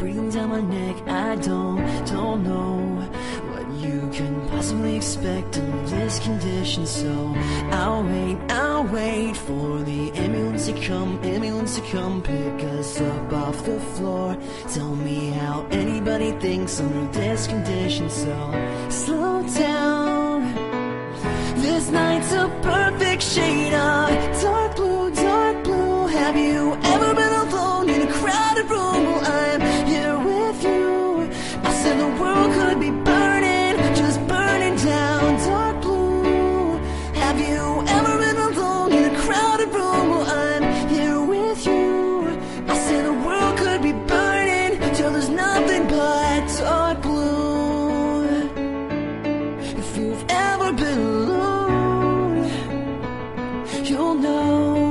breathing down my neck. I don't, don't know what you can possibly expect in this condition. So I'll wait, I'll wait for the ambulance to come, ambulance to come pick us up off the floor. Tell me how anybody thinks under this condition. So slow down. This night's a perfect shade said the world could be burning, just burning down. Dark blue. Have you ever been alone in a crowded room? Well, I'm here with you. I said the world could be burning till there's nothing but dark blue. If you've ever been alone, you'll know.